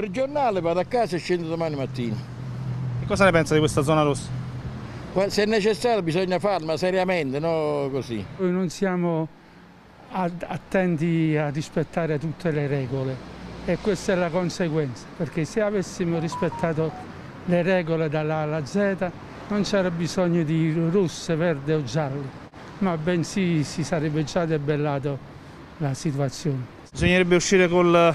per il giornale, vado a casa e scendo domani mattina. E cosa ne pensa di questa zona rossa? Se è necessario bisogna farlo, ma seriamente, no così. Noi non siamo attenti a rispettare tutte le regole e questa è la conseguenza, perché se avessimo rispettato le regole dalla A alla Z non c'era bisogno di rosse, verde o gialle, ma bensì si sarebbe già debellato la situazione. Bisognerebbe uscire col,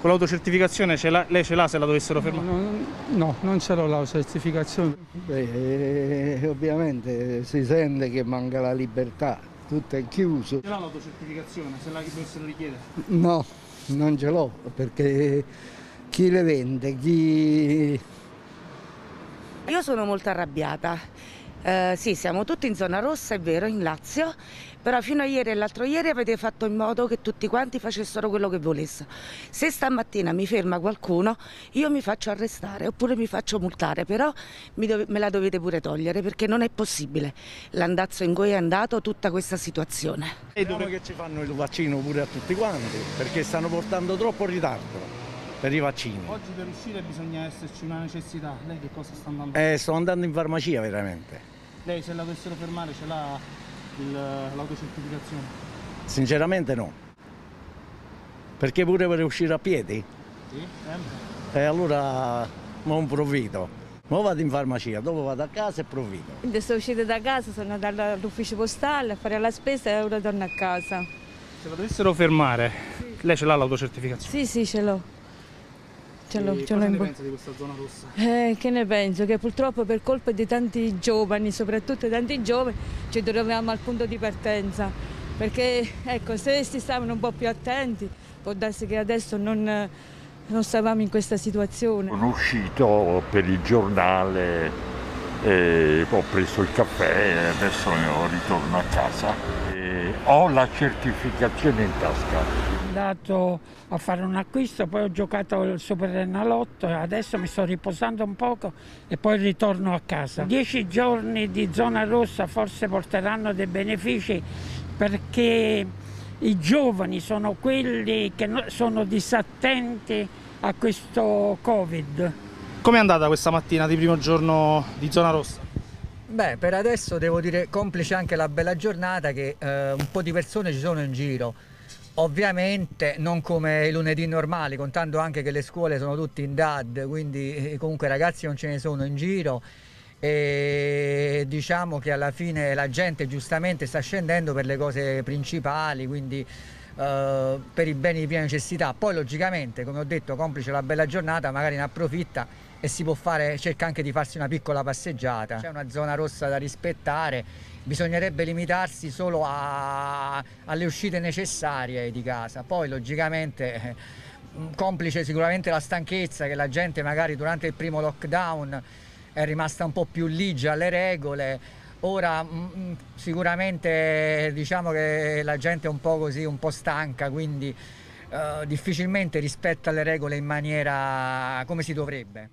con l'autocertificazione, lei ce l'ha se la dovessero fermare? No, no, non ce l'ho l'autocertificazione. Beh, eh, ovviamente si sente che manca la libertà, tutto è chiuso. Ce l'ha l'autocertificazione se la dovessero richiedere? No, non ce l'ho perché chi le vende, chi io sono molto arrabbiata. Eh, sì, siamo tutti in zona rossa, è vero, in Lazio, però fino a ieri e l'altro ieri avete fatto in modo che tutti quanti facessero quello che volessero. Se stamattina mi ferma qualcuno, io mi faccio arrestare oppure mi faccio multare, però me la dovete pure togliere perché non è possibile l'andazzo in cui è andato tutta questa situazione. E dove che ci fanno il vaccino pure a tutti quanti, perché stanno portando troppo ritardo per i vaccini. Oggi per uscire bisogna esserci una necessità. Lei che cosa sta andando? Eh, sto andando in farmacia veramente. Lei se la dovessero fermare ce l'ha l'autocertificazione? Sinceramente no. Perché pure per uscire a piedi? Sì, sempre. E allora non provvedo. Ora vado in farmacia, dopo vado a casa e provvedo. Quindi sto uscita da casa, sono andata all'ufficio postale a fare la spesa e ora torno a casa. Se la dovessero fermare, sì. lei ce l'ha l'autocertificazione? Sì, sì, ce l'ho. Ce l'ho, ce l'ho ne pensa di questa zona rossa? Eh, che ne penso? Che purtroppo per colpa di tanti giovani, soprattutto tanti giovani, ci troviamo al punto di partenza. Perché ecco, se si stavano un po' più attenti, può darsi che adesso non, non stavamo in questa situazione. Sono uscito per il giornale, eh, ho preso il caffè e adesso ritorno a casa. E ho la certificazione in tasca andato a fare un acquisto, poi ho giocato il Super Enalotto e adesso mi sto riposando un poco e poi ritorno a casa. Dieci giorni di zona rossa forse porteranno dei benefici perché i giovani sono quelli che sono disattenti a questo Covid. Com'è andata questa mattina di primo giorno di zona rossa? Beh, per adesso devo dire complice anche la bella giornata che eh, un po' di persone ci sono in giro. Ovviamente non come i lunedì normali, contando anche che le scuole sono tutte in DAD, quindi eh, comunque ragazzi non ce ne sono in giro e diciamo che alla fine la gente giustamente sta scendendo per le cose principali, quindi uh, per i beni di prima necessità. Poi logicamente, come ho detto, complice la bella giornata, magari ne approfitta e si può fare, cerca anche di farsi una piccola passeggiata. C'è una zona rossa da rispettare bisognerebbe limitarsi solo a, alle uscite necessarie di casa. Poi logicamente eh, complice sicuramente la stanchezza che la gente magari durante il primo lockdown è rimasta un po' più ligia alle regole, ora mm, mm, sicuramente diciamo che la gente è un po' così, un po' stanca, quindi eh, difficilmente rispetta le regole in maniera come si dovrebbe.